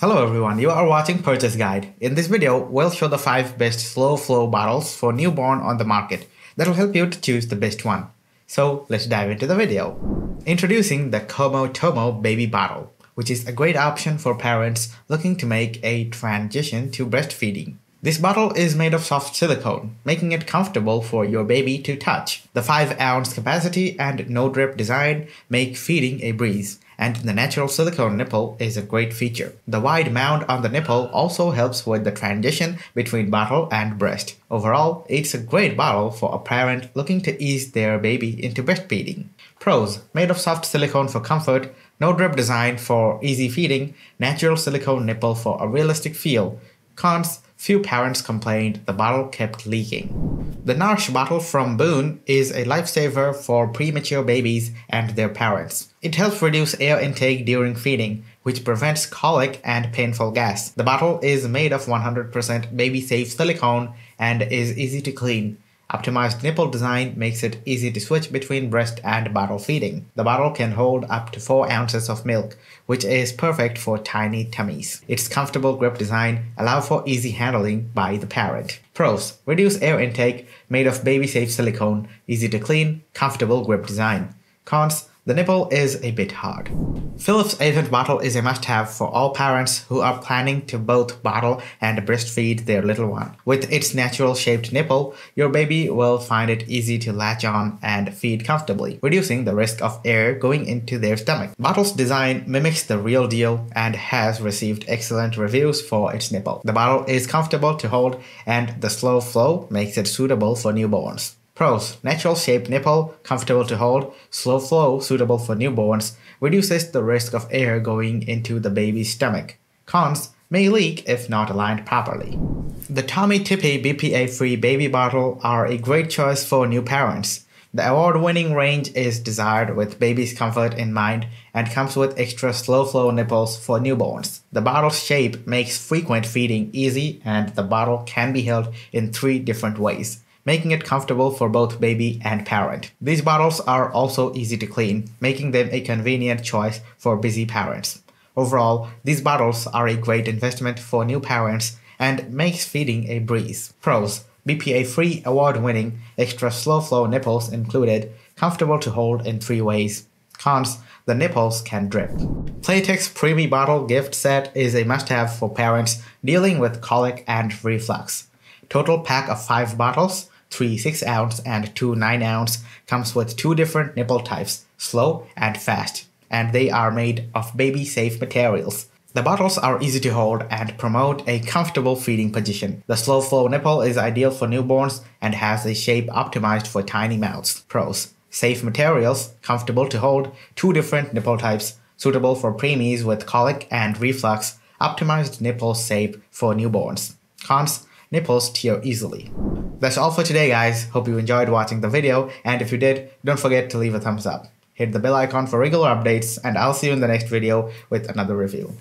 Hello everyone, you are watching Purchase Guide. In this video, we'll show the 5 best slow flow bottles for newborn on the market that'll help you to choose the best one. So let's dive into the video. Introducing the Comotomo Baby Bottle, which is a great option for parents looking to make a transition to breastfeeding. This bottle is made of soft silicone, making it comfortable for your baby to touch. The 5 ounce capacity and no drip design make feeding a breeze, and the natural silicone nipple is a great feature. The wide mound on the nipple also helps with the transition between bottle and breast. Overall, it's a great bottle for a parent looking to ease their baby into breastfeeding. Pros Made of soft silicone for comfort, no drip design for easy feeding, natural silicone nipple for a realistic feel. Cons Few parents complained the bottle kept leaking. The Nursh bottle from Boon is a lifesaver for premature babies and their parents. It helps reduce air intake during feeding, which prevents colic and painful gas. The bottle is made of 100% baby-safe silicone and is easy to clean. Optimized nipple design makes it easy to switch between breast and bottle feeding. The bottle can hold up to 4 ounces of milk, which is perfect for tiny tummies. Its comfortable grip design allows for easy handling by the parent. Pros Reduce air intake, made of baby-safe silicone, easy to clean, comfortable grip design. Cons the nipple is a bit hard. Philips Avent bottle is a must-have for all parents who are planning to both bottle and breastfeed their little one. With its natural shaped nipple, your baby will find it easy to latch on and feed comfortably, reducing the risk of air going into their stomach. Bottle's design mimics the real deal and has received excellent reviews for its nipple. The bottle is comfortable to hold and the slow flow makes it suitable for newborns. Pros Natural shaped nipple, comfortable to hold, slow flow, suitable for newborns, reduces the risk of air going into the baby's stomach. Cons may leak if not aligned properly. The Tommee Tippee BPA free baby bottle are a great choice for new parents. The award winning range is desired with baby's comfort in mind and comes with extra slow flow nipples for newborns. The bottle's shape makes frequent feeding easy, and the bottle can be held in three different ways making it comfortable for both baby and parent. These bottles are also easy to clean, making them a convenient choice for busy parents. Overall, these bottles are a great investment for new parents and makes feeding a breeze. Pros BPA free award winning, extra slow flow nipples included, comfortable to hold in three ways. Cons the nipples can drip. Playtex Preemie Bottle gift set is a must have for parents dealing with colic and reflux. Total pack of 5 bottles, 3 6 ounce and 2 9 ounce, comes with two different nipple types, slow and fast, and they are made of baby safe materials. The bottles are easy to hold and promote a comfortable feeding position. The slow flow nipple is ideal for newborns and has a shape optimized for tiny mouths. Pros Safe materials, comfortable to hold, two different nipple types, suitable for preemies with colic and reflux, optimized nipple shape for newborns. Cons nipples tear easily. That's all for today guys, hope you enjoyed watching the video and if you did, don't forget to leave a thumbs up. Hit the bell icon for regular updates and I'll see you in the next video with another review.